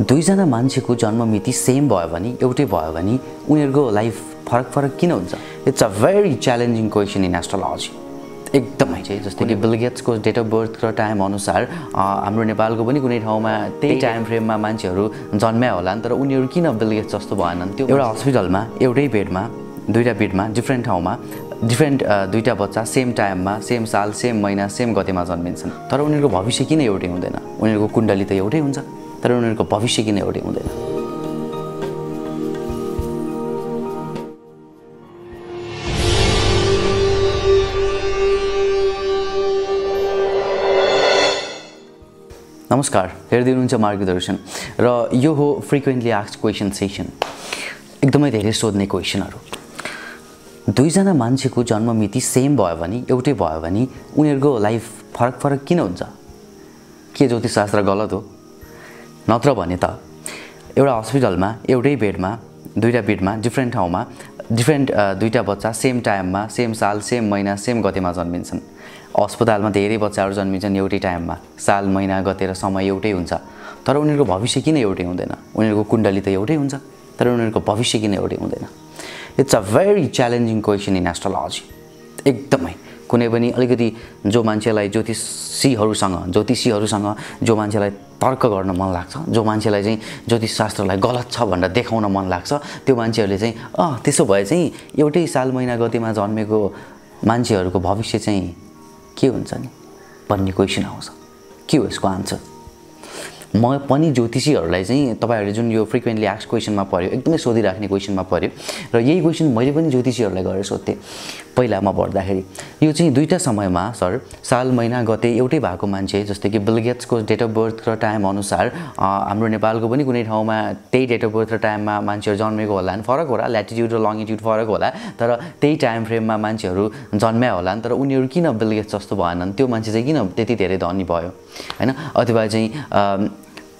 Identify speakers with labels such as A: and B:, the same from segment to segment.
A: दुईजना मान्छेको जन्म मिति सेम भयो भने एउटै भयो भने उनीहरूको लाइफ फरक फरक किन हुन्छ? It's a very challenging question in astrology एकदमै चाहिँ जस्तै कि बिलगेट्सको डेट अफ बर्थ र टाइम अनुसार हाम्रो नेपालको पनि कुनै ठाउँमा त्यही टाइम फ्रेममा मान्छेहरू जन्म्या होलान् तर उनीहरू किन बिलगेट्स जस्तो भएनन् त्यो एउटा हस्पिटलमा एउटै बेडमा दुईवटा बेडमा डिफ्रेन्ट ठाउँमा डिफ्रेन्ट दुईवटा बच्चा सेम टाइममा सेम साल सेम महिना सेम गतेमा जन्मिन्छन्। तर उनीहरूको भविष्य किन एउटै हुँदैन? उनीहरूको कुण्डली त एउटै हुन्छ। तर उनीहरूको भविष्य किन एउटै हुँदैन? नमस्कार हेर्दै हुनुहुन्छ मार्गदर्शन। र यो हो फ्रिक्वेन्टली आस्क क्वेसन सेसन एकदमै धेरै सोध्ने क्वेसनहरू। दुईजना मान्छेको जन्म मिति सेम भयो भने एउटै भयो भने उनीहरूको लाइफ फरक फरक किन हुन्छ? के ज्योतिषशास्त्र गलत हो? नत्र भने त एउटा हस्पिटलमा एउटै बेडमा दुईवटा बेडमा डिफ्रेन्ट ठाउँमा डिफ्रेन्ट दुईवटा बच्चा सेम टाइममा सेम साल सेम महिना सेम गतेमा जन्मिन्छन्। अस्पतालमा धेरै बच्चाहरू जन्मिन्छन् एउटै टाइममा साल महिना गते र समय एउटै हुन्छ। तर उनीहरूको भविष्य किन एउटै हुँदैन? उनीहरूको कुण्डली त एउटै हुन्छ तर उनीहरूको भविष्य किन एउटै हुँदैन? It's a very challenging question in astrology एकदमै कुनै पनि अलिकति जो मान्छेलाई ज्योतिषीहरूसँग ज्योतिषीहरूसँग जो मान्छेलाई तर्क गर्न मन लाग्छ जो मान्छेलाई चाहिँ ज्योतिषशास्त्रलाई गलत छ भनेर देखाउन मन लाग्छ त्यो मान्छेहरूले चाहिँ अँ त्यसो भए चाहिँ एउटै साल महिना गतिमा जन्मेको मान्छेहरूको भविष्य चाहिँ के हुन्छ नि भन्ने क्वेसन आउँछ। के हो यसको आन्सर? म पनि ज्योतिषीहरूलाई चाहिँ तपाईँहरूले जुन यो फ्रिक्वेन्टली आक्स क्वेसनमा पऱ्यो एकदमै सोधिराख्ने क्वेसनमा पऱ्यो र यही क्वेसन मैले पनि ज्योतिषीहरूलाई गरेर सोध्थेँ। पहिला म पढ्दाखेरि यो चाहिँ दुईवटा समयमा सर साल महिना गते एउटै भएको मान्छे जस्तै कि बिलगेट्सको डेट अफ बर्थ र टाइम अनुसार हाम्रो नेपालको पनि कुनै ठाउँमा त्यही डेट अफ बर्थ र टाइममा मान्छेहरू जन्मेको होला नि फरक होला ल्याटिट्युड र लङ्गिट्युड फरक होला तर त्यही टाइम फ्रेममा मान्छेहरू जन्म्या होलान् तर उनीहरू किन बिलगेट्स जस्तो भएनन्? त्यो मान्छे चाहिँ किन त्यति धेरै धनी भयो? होइन? अथवा चाहिँ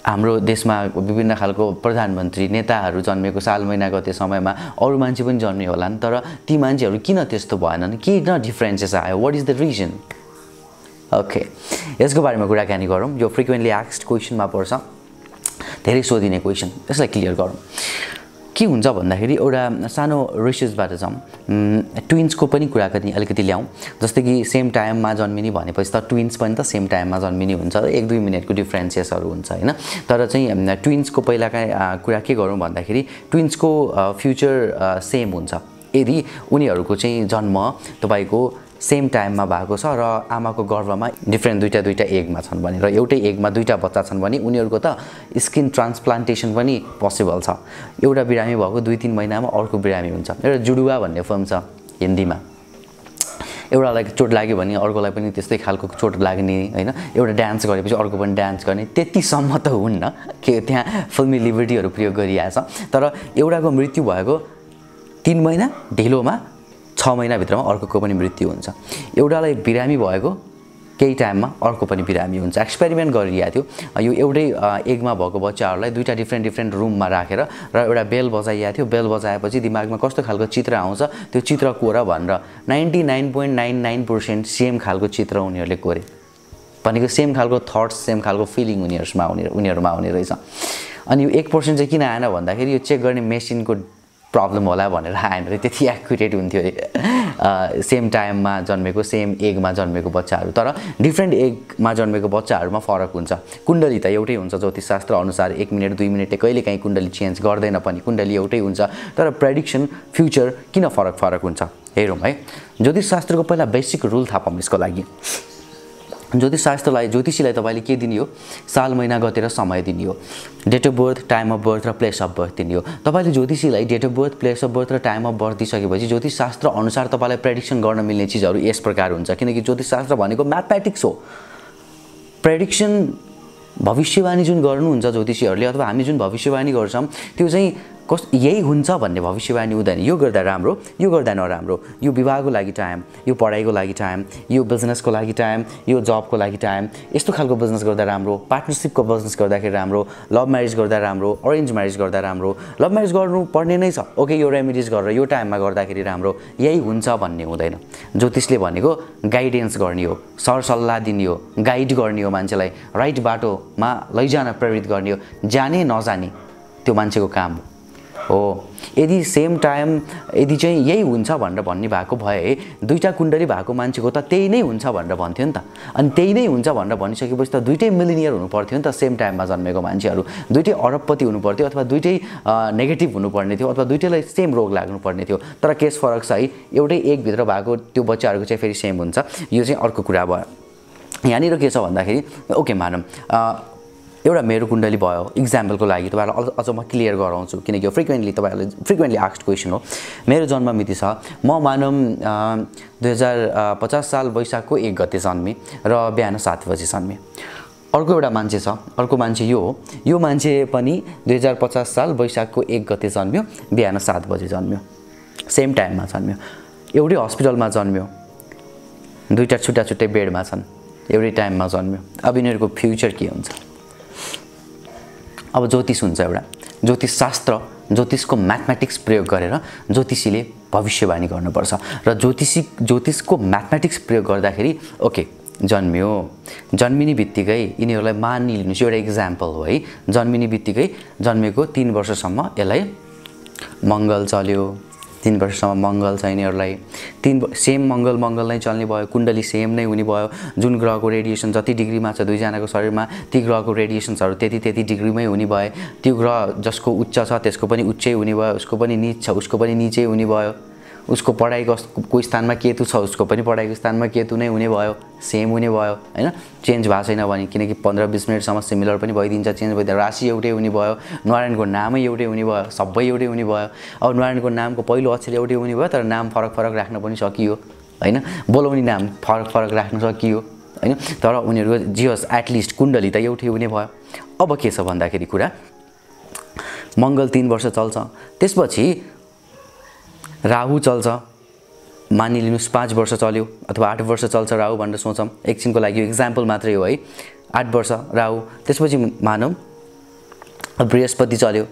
A: हाम्रो देशमा विभिन्न खालको प्रधानमन्त्री नेताहरू जन्मेको साल महिना गते समयमा अरू मान्छे पनि जन्मे होलान् तर ती मान्छेहरू किन त्यस्तो भएनन्? किन डिफ्रेन्सेस आयो? What is the reason okay यसको बारेमा कुराकानी गरौँ। यो फ्रिक्वेन्टली आक्स्ड क्वेसनमा पर्छ। धेरै सोधिने क्वेसन यसलाई क्लियर गरौँ। के हुन्छ भन्दाखेरि एउटा सानो रिसर्चबाट जाउँ। ट्विन्सको पनि कुराकानी अलिकति ल्याउँ। जस्तै कि सेम टाइममा जन्मिने भनेपछि त ट्विन्स पनि त सेम टाइममा जन्मिने हुन्छ। एक दुई मिनटको डिफ्रेन्सेसहरू हुन्छ होइन? तर चाहिँ ट्विन्सको पहिलाका कुरा के गरौँ भन्दाखेरि ट्विन्सको फ्युचर सेम हुन्छ। यदि उनीहरूको चाहिँ जन्म तपाईँको सेम टाइममा भएको छ र आमाको गर्भमा डिफ्रेन्ट दुईवटा दुईवटा एगमा छन् भने र एउटै एगमा दुईवटा बच्चा छन् भने उनीहरूको त स्किन ट्रान्सप्लान्टेसन पनि पोसिबल छ। एउटा बिरामी भएको दुई तिन महिनामा अर्को बिरामी हुन्छ। एउटा जुडुवा भन्ने फिल्म छ हिन्दीमा। एउटालाई चोट लाग्यो भने अर्कोलाई पनि त्यस्तै खालको चोट लाग्ने होइन? एउटा डान्स गरेपछि अर्को पनि डान्स गर्ने। त्यतिसम्म त हुन्न। के त्यहाँ फिल्मी लिबर्टीहरू प्रयोग गरिरहेछ तर एउटाको मृत्यु भएको तिन महिना ढिलोमा छ महिनाभित्रमा अर्कोको पनि मृत्यु हुन्छ। एउटालाई बिरामी भएको केही टाइममा अर्को पनि बिरामी हुन्छ। एक्सपेरिमेन्ट गरिरहेको थियो। यो एउटै एगमा भएको बच्चाहरूलाई दुईवटा डिफ्रेन्ट डिफ्रेन्ट रुममा राखेर र एउटा बेल बजाइएको थियो। बेल बजाएपछि दिमागमा कस्तो खालको चित्र आउँछ त्यो चित्र कोर भनेर ninety nine point nine nine percent same खालको चित्र उनीहरूले कोरे। भनेको सेम खालको थट्स सेम खालको फिलिङ उनीहरूमा आउने उनीहरूमा आउने रहेछ। अनि यो एक पर्सेन्ट चाहिँ किन आएन भन्दाखेरि यो चेक गर्ने मेसिनको प्रब्लम होला भनेर अरे त्यति एक्युरेट हुन्थ्यो। अरे सेम टाइममा जन्मेको सेम एगमा जन्मेको बच्चाहरू। तर डिफ्रेन्ट एगमा जन्मेको बच्चाहरूमा फरक हुन्छ। कुण्डली त एउटै हुन्छ ज्योतिषशास्त्र अनुसार एक मिनट दुई मिनटले कहिले काहीँ कुण्डली चेन्ज गर्दैन पनि। कुण्डली एउटै हुन्छ। तर प्रेडिक्सन फ्युचर किन फरक फरक हुन्छ? हेरौँ है। ज्योतिषशास्त्रको पहिला बेसिक रुल थाहा पाऊँ यसको लागि। ज्योतिषशास्त्रलाई ज्योतिषीलाई तपाईँले के दिने हो? साल महिना गतेर समय दिने हो। Date of birth time of birth र प्लेस अफ बर्थ दिने हो। तपाईँले ज्योतिषीलाई date of birth place of birth र टाइम अफ बर्थ दिइसकेपछि ज्योतिषशास्त्र अनुसार तपाईँलाई प्रेडिक्सन गर्न मिल्ने चिजहरू यस प्रकार हुन्छ। किनकि ज्योतिषशास्त्र भनेको म्याथमेटिक्स हो। प्रेडिक्सन भविष्यवाणी जुन गर्नुहुन्छ ज्योतिषीहरूले अथवा हामी जुन भविष्यवाणी गर्छौँ त्यो चाहिँ कस यही हुन्छ भन्ने भविष्यवाणी हुँदैन। यो गर्दा राम्रो यो गर्दा नराम्रो। यो विवाहको लागि टाइम यो पढाइको लागि टाइम यो बिजनेसको लागि टाइम यो जबको लागि टाइम यस्तो खालको बिजनेस गर्दा राम्रो पार्टनरसिपको बिजनेस गर्दाखेरि राम्रो लभ म्यारेज गर्दा राम्रो अरेन्ज म्यारेज गर्दा राम्रो। लभ म्यारेज गर्नु पर्ने नै छ। ओके यो रेमेडिज गरेर यो टाइममा गर्दाखेरि राम्रो। यही हुन्छ भन्ने हुँदैन। ज्योतिषले भनेको गाइडेन्स गर्ने हो सरसल्लाह दिने हो गाइड गर्ने हो मान्छेलाई। राइट बाटोमा लैजान प्रेरित गर्ने हो। जाने नजाने त्यो मान्छेको काम हो। हो। यदि सेम टाइम यदि चाहिँ यही हुन्छ भनेर भन्ने भएको भए दुईवटा कुण्डली भएको मान्छेको त त्यही नै हुन्छ भनेर भन्थ्यो नि त। अनि त्यही नै हुन्छ भनेर भनिसकेपछि त दुइटै मिलिनियर हुनु पर्थ्यो नि त सेम टाइममा जन्मेको मान्छेहरू। दुइटै अरबपति हुनु पर्थ्यो अथवा दुइटै नेगेटिभ हुनुपर्ने थियो अथवा दुइटैलाई सेम रोग लाग्नुपर्ने थियो। तर केस फरक छ है। एउटै एकभित्र भएको त्यो बच्चाहरूको चाहिँ फेरि सेम हुन्छ। यो चाहिँ अर्को कुरा भयो। यहाँनिर के छ भन्दाखेरि ओके मानौँ एउटा मेरो कुण्डली भयो इक्जाम्पलको लागि तपाईँहरूलाई अझ म क्लियर गराउँछु किनकि यो फ्रिक्वेन्टली तपाईँहरूले फ्रिक्वेन्टली आक्स्ट क्वेसन हो। मेरो जन्म मिति छ। म मानौँ दुई हजार पचास साल वैशाखको एक गते जन्मेँ र बिहान सात बजी जन्मेँ। अर्को एउटा मान्छे छ अर्को मान्छे यो हो। यो मान्छे पनि दुई हजार पचास साल वैशाखको एक गते जन्म्यो बिहान सात बजे जन्म्यो। सेम टाइममा जन्म्यो। एउटै हस्पिटलमा जन्म्यो। दुईवटा छुट्टा छुट्टै बेडमा छन्। एउटै टाइममा जन्म्यो। अब यिनीहरूको फ्युचर के हुन्छ? अब ज्योतिष हुन्छ एउटा। ज्योतिष शास्त्र ज्योतिषको म्याथमेटिक्स प्रयोग गरेर ज्योतिषीले भविष्यवाणी गर्नुपर्छ। र ज्योतिषी ज्योतिषको म्याथमेटिक्स प्रयोग गर्दाखेरि ओके जन्मियो। जन्मिने बित्तिकै यिनीहरूलाई मानिलिनुहोस्। एउटा इक्जाम्पल हो है। जन्मिने बित्तिकै जन्मेको तिन वर्षसम्म यसलाई मङ्गल चल्यो। तिन वर्षसम्म मङ्गल छ यिनीहरूलाई। तिन सेम मङ्गल मङ्गल नै चल्ने भयो कुण्डली सेम नै हुने भयो। जुन ग्रहको रेडिएसन जति डिग्रीमा छ दुईजनाको शरीरमा ती ग्रहको रेडिएसन्सहरू त्यति त्यति डिग्रीमै हुने भयो त्यो ग्रह जसको उच्च छ त्यसको पनि उच्चै हुने भयो उसको पनि निच छ उसको पनि निचै हुने भयो। उसको पढाइको को स्थानमा केतु छ उसको पनि पढाइको स्थानमा केतु नै हुने भयो सेम हुने भयो होइन? चेन्ज भएको छैन भने किनकि पन्ध्र बिस मिनटसम्म सिमिलर पनि भइदिन्छ चेन्ज भइदिन्छ। राशि एउटै हुने भयो नारायणको नामै एउटै हुने भयो सबै एउटै हुने भयो। अब नारायणको नामको पहिलो अक्षर एउटै हुने भयो तर नाम फरक फरक राख्न पनि सकियो होइन? बोलाउने नाम फरक फरक राख्न सकियो होइन? तर उनीहरूको जे होस् एटलिस्ट कुण्डली त एउटै हुने भयो। अब के छ भन्दाखेरि कुरा मङ्गल तिन वर्ष चल्छ। त्यसपछि राहु चल्छ। मानिलिनुहोस् पाँच वर्ष चल्यो अथवा आठ वर्ष चल्छ राहु भनेर सोचौँ। एकछिनको लागि इक्जाम्पल मात्रै हो है। आठ वर्ष राहु त्यसपछि मानौँ बृहस्पति चल्यो।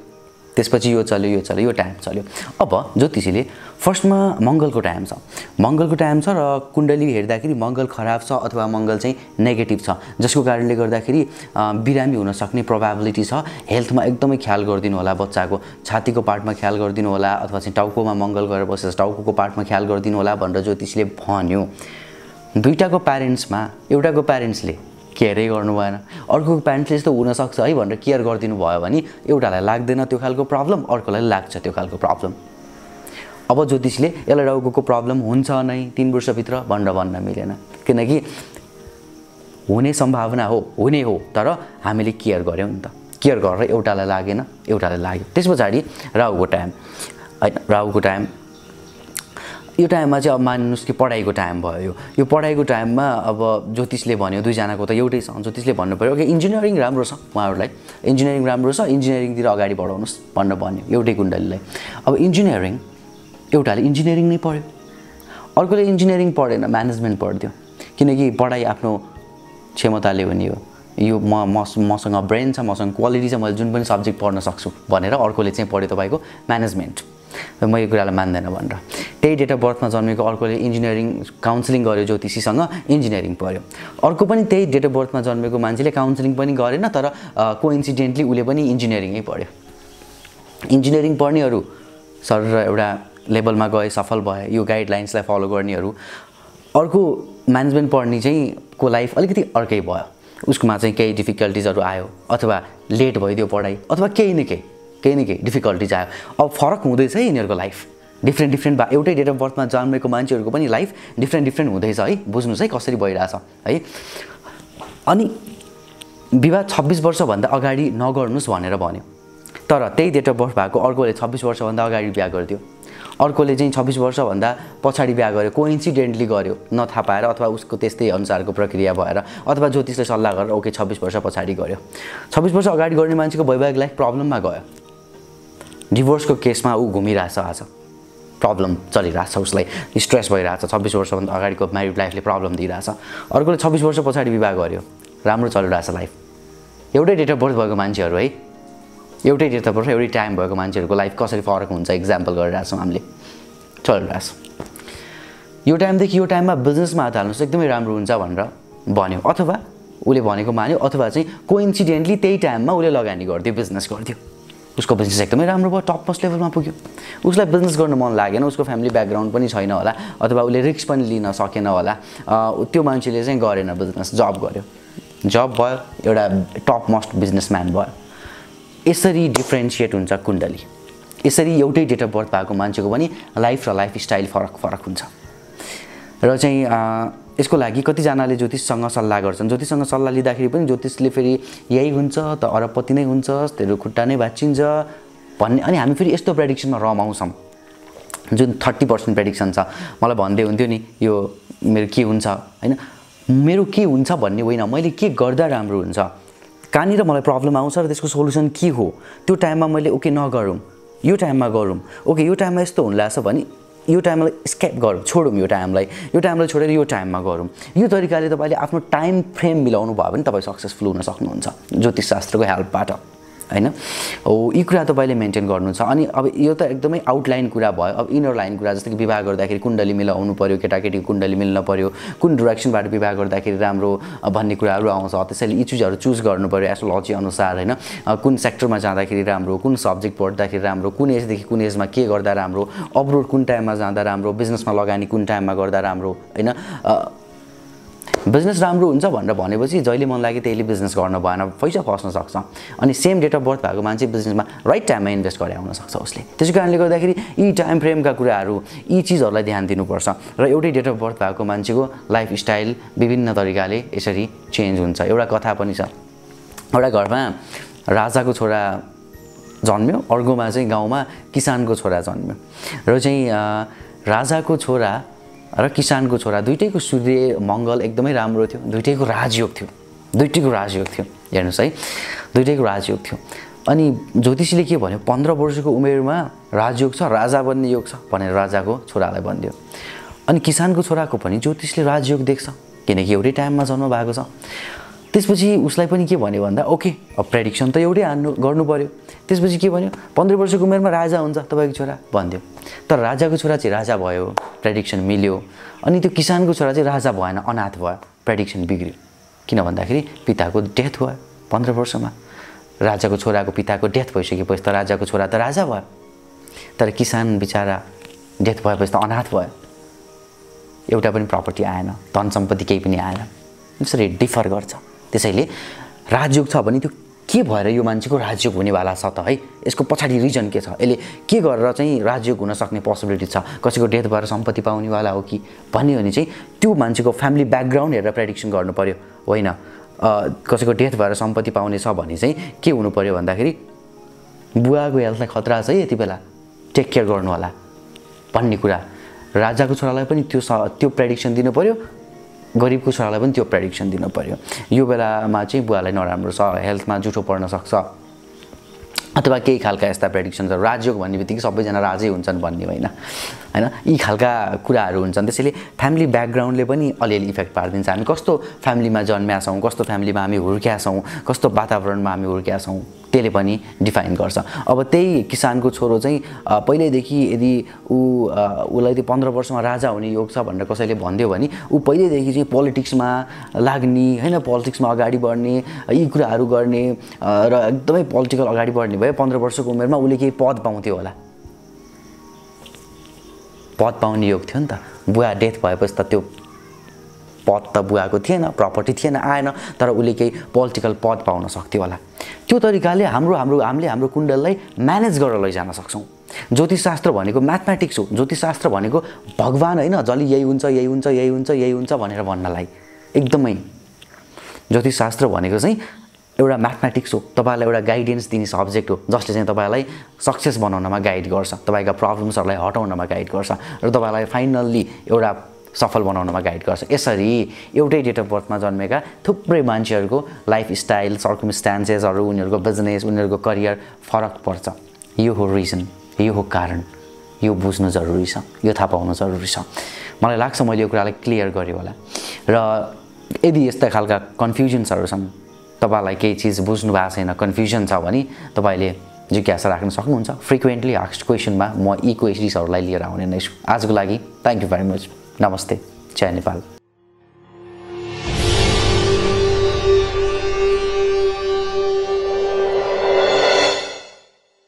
A: त्यसपछि यो चल्यो यो चल्यो यो टाइम चल्यो। अब ज्योतिषीले फर्स्टमा मङ्गलको टाइम छ। मङ्गलको टाइम छ र कुण्डली हेर्दाखेरि मङ्गल खराब छ अथवा मङ्गल चाहिँ नेगेटिभ छ। जसको कारणले गर्दाखेरि बिरामी हुन सक्ने प्रोभाबिलिटी छ। हेल्थमा एकदमै ख्याल गरिदिनु होला बच्चाको। छातीको पार्टमा ख्याल गरिदिनु होला अथवा चाहिँ टाउकोमा मङ्गल गएर बसेर टाउको पार्टमा ख्याल गरिदिनु होला भनेर ज्योतिषले भन्यो। दुइटाको प्यारेन्ट्समा एउटाको प्यारेन्ट्सले केयरै गर्नु भएन। अर्को प्यारेन्ट्सले यस्तो हुनसक्छ है भनेर केयर गरिदिनु भयो भने एउटालाई लाग्दैन त्यो खालको प्रब्लम अर्कोलाई लाग्छ त्यो खालको प्रब्लम। अब ज्योतिषले यसलाई टाउको प्रब्लम हुन्छ नै तिन वर्षभित्र भनेर भन्न मिलेन। किनकि हुने सम्भावना हो हुने हो तर हामीले केयर गऱ्यौँ नि त। केयर गरेर एउटालाई लागेन एउटालाई लाग्यो। त्यस पछाडि राहुको टाइम। होइन राहुको टाइम यो टाइममा चाहिँ अब मान्नुहोस् कि पढाइको टाइम भयो। यो पढाइको टाइममा अब ज्योतिषले भन्यो दुईजनाको त एउटै छ। ज्योतिषले भन्नु पऱ्यो ओके इन्जिनियरिङ राम्रो छ उहाँहरूलाई। इन्जिनियरिङ राम्रो छ इन्जिनियरिङतिर अगाडि बढाउनुहोस् भनेर भन्यो एउटै कुण्डलीलाई। अब इन्जिनियरिङ एउटाले इन्जिनियरिङ नै पढ्यो। अर्कोले इन्जिनियरिङ पढेन म्यानेजमेन्ट पढ्थ्यो। किनकि पढाइ आफ्नो क्षमताले हुने हो यो। म मसँग ब्रेन छ मसँग क्वालिटी छ मैले जुन पनि सब्जेक्ट पढ्न सक्छु भनेर अर्कोले चाहिँ पढ्यो तपाईँको म्यानेजमेन्ट। म यो कुरालाई मान्दैन भनेर। त्यही डेट अफ बर्थमा जन्मेको अर्कोले इन्जिनियरिङ काउन्सिलिङ गर्यो ज्योतिषीसँग इन्जिनियरिङ पढ्यो। अर्को पनि त्यही डेट अफ बर्थमा जन्मेको मान्छेले काउन्सिलिङ पनि गरेन तर कोइन्सिडेन्टली उसले पनि इन्जिनियरिङै पढ्यो। इन्जिनियरिङ पढ्नेहरू सर एउटा लेभलमा गए सफल भए यो गाइडलाइन्सलाई फलो गर्नेहरू। अर्को म्यानेजमेन्ट पढ्ने चाहिँ को लाइफ अलिकति अर्कै भयो। उसकोमा चाहिँ केही डिफिकल्टिजहरू आयो अथवा लेट भइदियो पढाइ अथवा केही न केही। केही न केही डिफिकल्टिज आयो। अब फरक हुँदैछ है यिनीहरूको लाइफ डिफ्रेन्ट डिफ्रेन्ट भए एउटै डेट अफ बर्थमा जन्मेको मान्छेहरूको पनि लाइफ डिफ्रेन्ट डिफ्रेन्ट हुँदैछ है। बुझ्नुहोस् है कसरी भइरहेछ है। अनि विवाह छब्बिस वर्षभन्दा अगाडि नगर्नुहोस् भनेर भन्यो। तर त्यही डेट अफ बर्थ भएको अर्कोले छब्बिस वर्षभन्दा अगाडि बिहा गरिदियो अर्कोले चाहिँ छब्बिस वर्षभन्दा पछाडि बिहा गर्यो को इन्सिडेन्टली गर्यो नथाहा पाएर अथवा उसको त्यस्तै अनुसारको प्रक्रिया भएर अथवा ज्योतिषले सल्लाह गरेर ओके छब्बिस वर्ष पछाडि गऱ्यो। छब्बिस वर्ष अगाडि गर्ने मान्छेको वैवाहिक लाइफ प्रब्लममा गयो। डिभोर्सको केसमा ऊ घुमिरहेछ आज। प्रब्लम चलिरहेछ उसलाई स्ट्रेस भइरहेछ छब्बिस वर्षभन्दा अगाडिको म्यारिड लाइफले प्रब्लम दिइरहेछ। अर्कोले छब्बिस वर्ष पछाडि विवाह गर्यो। राम्रो चलिरहेछ लाइफ एउटै डेट अफ बर्थ भएको मान्छेहरू है। एउटै डेट अफ बर्थ एउटै टाइम भएको मान्छेहरूको लाइफ कसरी फरक हुन्छ इक्जाम्पल गरिरहेछौँ हामीले। चलिरहेछ। यो टाइमदेखि यो टाइममा बिजनेसमा हात हाल्नुहोस् एकदमै राम्रो हुन्छ भनेर भन्यो। अथवा उसले भनेको मान्यो अथवा चाहिँ कोइन्सिडेन्टली त्यही टाइममा उसले लगानी गरिदियो बिजनेस गरिदियो। उसको बिजनेस एकदमै राम्रो भयो टप मोस्ट लेभलमा पुग्यो। उसलाई बिजनेस गर्नु मन लागेन उसको फ्यामिली ब्याकग्राउन्ड पनि छैन होला अथवा उसले रिक्स पनि लिन सकेन होला त्यो मान्छेले चाहिँ गरेन बिजनेस जब गर्यो। जब भयो एउटा टप मोस्ट बिजनेसम्यान भयो। यसरी डिफ्रेन्सिएट हुन्छ कुण्डली। यसरी एउटै डेट अफ बर्थ भएको मान्छेको पनि लाइफ र लाइफ स्टाइल फरक फरक हुन्छ। र चाहिँ यसको लागि कतिजनाले ज्योतिषसँग सल्लाह गर्छन्। ज्योतिषसँग सल्लाह लिँदाखेरि पनि ज्योतिषले फेरि यही हुन्छ त अरबपति नै हुन्छ तेरो खुट्टा नै भाँचिन्छ भन्ने। अनि हामी फेरि यस्तो प्रेडिक्सनमा रमाउँछौँ। जुन थर्टी पर्सेन्ट प्रेडिक्सन छ मलाई भन्दै हुन्थ्यो नि यो मेरो के हुन्छ होइन? मेरो के हुन्छ भन्ने होइन मैले के गर्दा राम्रो हुन्छ? कहाँनिर मलाई प्रब्लम आउँछ र त्यसको सोल्युसन के हो? त्यो टाइममा मैले ओके नगरौँ। यो टाइममा गरौँ। ओके यो टाइममा यस्तो हुन लाग्छ भने यो टाइमलाई स्केप गरौँ छोडौँ यो टाइमलाई यो टाइमलाई छोडेर यो टाइममा गरौँ। यो तरिकाले तपाईँले आफ्नो टाइम फ्रेम मिलाउनु भयो भने तपाईँ सक्सेसफुल हुन सक्नुहुन्छ। ज्योतिषशास्त्रको हेल्पबाट होइन? हो यी कुरा तपाईँले मेन्टेन गर्नु छ। अनि अब यो त एकदमै आउटलाइन कुरा भयो। अब इनर लाइन कुरा जस्तै कि विवाह गर्दाखेरि कुण्डली मिलाउनु पऱ्यो केटाकेटीको कुण्डली मिल्न पऱ्यो कुन डिरेक्सनबाट विवाह गर्दाखेरि राम्रो भन्ने कुराहरू आउँछ। त्यसैले यी चिजहरू चुज गर्नु पऱ्यो एस्ट्रोलोजी अनुसार होइन? कुन सेक्टरमा जाँदाखेरि राम्रो कुन सब्जेक्ट पढ्दाखेरि राम्रो कुन एजदेखि कुन एजमा के गर्दा राम्रो अब्रोड कुन टाइममा जाँदा राम्रो बिजनेसमा लगानी कुन टाइममा गर्दा राम्रो होइन? बिजनेस राम्रो हुन्छ भनेर भनेपछि जहिले मन लाग्यो त्यहीले बिजनेस गर्न भएन पैसा फस्न सक्छ। अनि सेम डेट अफ बर्थ भएको मान्छे बिजनेसमा राइट टाइममा इन्भेस्ट गरे आउन सक्छ उसले। त्यसै कारणले गर्दाखेरि यी टाइम फ्रेमका कुराहरू यी चिजहरूलाई ध्यान दिनुपर्छ। र एउटै डेट अफ बर्थ भएको मान्छेको लाइफ स्टाइल विभिन्न तरिकाले यसरी चेन्ज हुन्छ। एउटा कथा पनि छ। एउटा घरमा राजाको छोरा जन्म्यो अर्कोमा चाहिँ गाउँमा किसानको छोरा जन्म्यो। र चाहिँ राजाको छोरा र किसानको छोरा दुइटैको सूर्य मङ्गल एकदमै राम्रो थियो दुइटैको राजयोग थियो दुइटैको राजयोग थियो हेर्नुहोस् है दुइटैको राजयोग थियो। अनि ज्योतिषीले के भन्यो पन्ध्र वर्षको उमेरमा राजयोग छ राजा बन्ने योग छ भनेर राजाको छोरालाई भनिदियो अनि किसानको छोराको पनि ज्योतिषले राजयोग देख्छ किनकि एउटै टाइममा जन्म भएको छ। त्यसपछि उसलाई पनि के भन्यो भन्दा ओके अब प्रेडिक्सन त एउटै हान्नु गर्नु पऱ्यो त्यसपछि के भन्यो पन्ध्र वर्षको उमेरमा राजा हुन्छ तपाईँको छोरा भनिदियो तर राजाको छोरा चाहिँ राजा भयो प्रेडिक्सन मिल्यो। अनि त्यो किसानको छोरा चाहिँ राजा भएन अनाथ भयो प्रेडिक्सन बिग्रियो। किन भन्दाखेरि पिताको डेथ भयो पन्ध्र वर्षमा। राजाको छोराको पिताको डेथ भइसकेपछि त राजाको छोरा त राजा भयो। तर किसान बिचरा डेथ भएपछि त अनाथ भयो। एउटा पनि प्रपर्टी आएन धन सम्पत्ति केही पनि आएन। यसरी डिफर गर्छ। त्यसैले राजयोग छ भने त्यो के भएर यो मान्छेको राजयोग हुनेवाला छ त है? यसको पछाडि रिजन के छ? यसले के गरेर चाहिँ राजयोग हुन सक्ने पोसिबिलिटी छ? कसैको डेथ भएर सम्पत्ति पाउनेवाला हो कि? भन्यो भने चाहिँ त्यो मान्छेको फ्यामिली ब्याकग्राउन्ड हेरेर प्रेडिक्सन गर्नु पऱ्यो होइन कसैको डेथ भएर सम्पत्ति पाउने छ भने चाहिँ के हुनु पऱ्यो भन्दाखेरि बुवाको हेल्थलाई खतरा छ है यति बेला। टेक केयर गर्नु होला भन्ने कुरा। राजाको छोरालाई पनि त्यो त्यो प्रेडिक्सन दिनु पऱ्यो गरिबको छोरालाई पनि त्यो प्रेडिक्सन दिनु पऱ्यो यो बेलामा चाहिँ बुवालाई नराम्रो छ हेल्थमा जुठो पर्न सक्छ। अथवा केही खालका यस्ता प्रेडिक्सन्सहरू राजयोग भन्ने बित्तिकै सबैजना राजै हुन्छन् भन्ने होइन। होइन? यी खालका कुराहरू हुन्छन्। त्यसैले फ्यामिली ब्याकग्राउन्डले पनि अलिअलि इफेक्ट पारिदिन्छ। हामी कस्तो फ्यामिलीमा जन्म्या छौँ कस्तो फ्यामिलीमा हामी हुर्क्या छौँ कस्तो वातावरणमा हामी हुर्क्या छौँ? त्यसले पनि डिफाइन गर्छ। अब त्यही किसानको छोरो चाहिँ पहिल्यैदेखि यदि ऊ उसलाई त्यो पन्ध्र वर्षमा राजा हुने योग छ भनेर कसैले भनिदियो भने ऊ पहिल्यैदेखि चाहिँ पोलिटिक्समा लाग्ने होइन पोलिटिक्समा अगाडि बढ्ने यी कुराहरू गर्ने र एकदमै पोलिटिकल अगाडि बढ्ने भयो पन्ध्र वर्षको उमेरमा उसले केही पद पाउँथ्यो होला। पद पाउने योग थियो नि त। बुवा डेथ भएपछि त त्यो पद त बुवाको थिएन प्रपर्टी थिएन आएन तर उसले केही पोलिटिकल पद पाउन सक्थ्यो होला। त्यो तरिकाले हाम्रो हाम्रो हामीले हाम्रो कुण्डललाई म्यानेज गरेर लैजान सक्छौँ। ज्योतिषशास्त्र भनेको म्याथमेटिक्स हो। ज्योतिषशास्त्र भनेको भगवान् होइन जसले यही हुन्छ यही हुन्छ यही हुन्छ यही हुन्छ भनेर भन्नलाई। एकदमै। ज्योतिषशास्त्र भनेको चाहिँ एउटा म्याथमेटिक्स हो। तपाईँलाई एउटा गाइडेन्स दिने सब्जेक्ट हो जसले चाहिँ तपाईँलाई सक्सेस बनाउनमा गाइड गर्छ। तपाईँका प्रब्लम्सहरूलाई हटाउनमा गाइड गर्छ। र तपाईँलाई फाइनल्ली एउटा सफल बनाउनमा गाइड गर्छ। यसरी एउटै डेट अफ बर्थमा जन्मेका थुप्रै मान्छेहरूको लाइफ स्टाइल सर्कमस्टान्सेसहरू उनीहरूको बिजनेस उनीहरूको करियर फरक पर्छ। यो हो रिजन यो हो कारण। यो बुझ्नु जरुरी छ यो थाहा पाउनु जरुरी छ। मलाई लाग्छ मैले यो कुरालाई क्लियर गरेँ होला। र यदि यस्ता खालका कन्फ्युजन्सहरू छन् तपाईँलाई केही चिज बुझ्नु भएको छैन कन्फ्युजन छ भने तपाईँले जिज्ञासा राख्न सक्नुहुन्छ। फ्रिक्वेन्टली आक्स्ट क्वेसनमा म यी क्वेसन्सहरूलाई लिएर आउने नै छु। आजको लागि थ्याङ्क यू भेरी मच नमस्ते जय नेपाल।